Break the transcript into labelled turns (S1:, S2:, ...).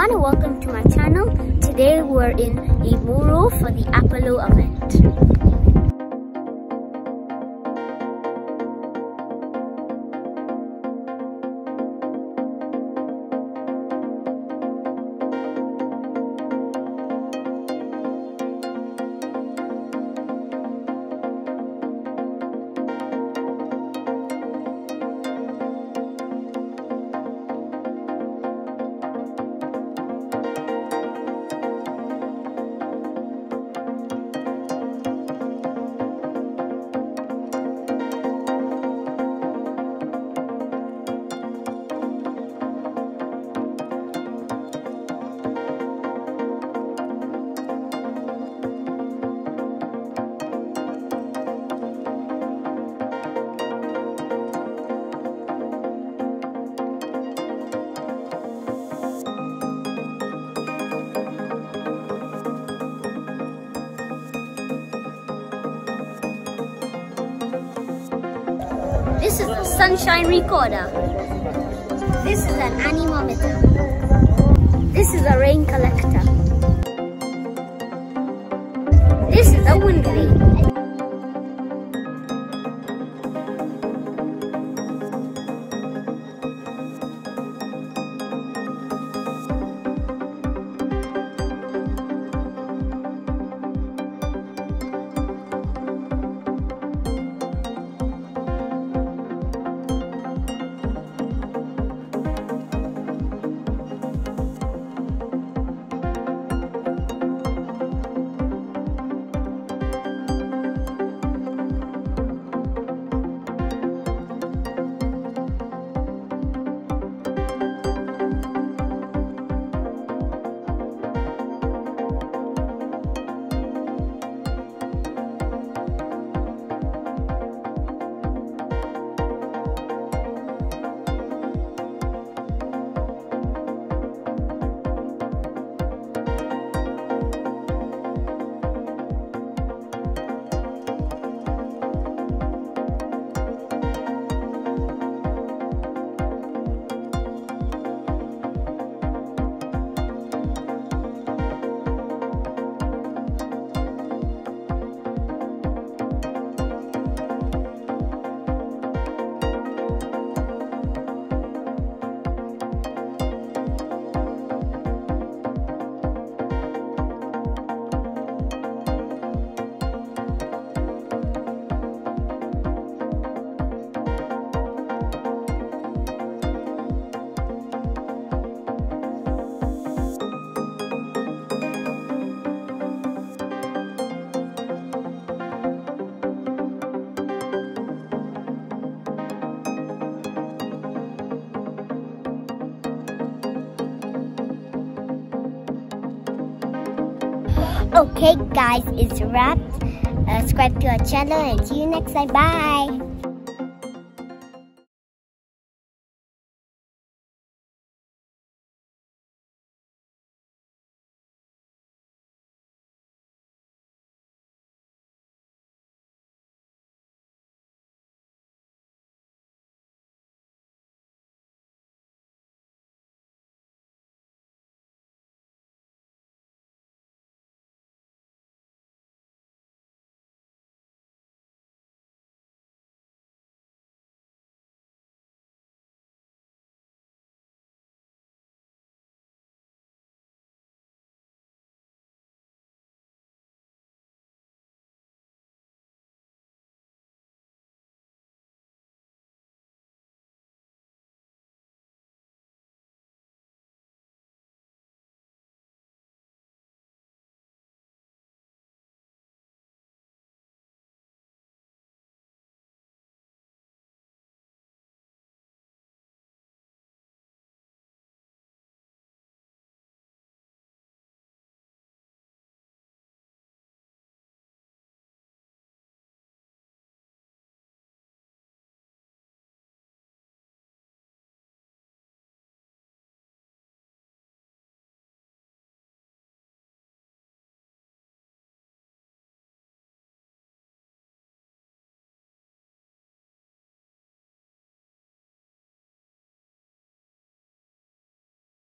S1: everyone, welcome to my channel. Today we're in Limuru for the Apollo event. This is a sunshine recorder. This is an anemometer. This is a rain collector. Okay guys, it's wrapped. Uh, subscribe to our channel and see you next time. Bye!